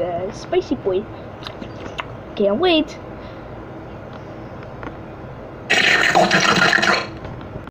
uh, spicy boy. Can't wait.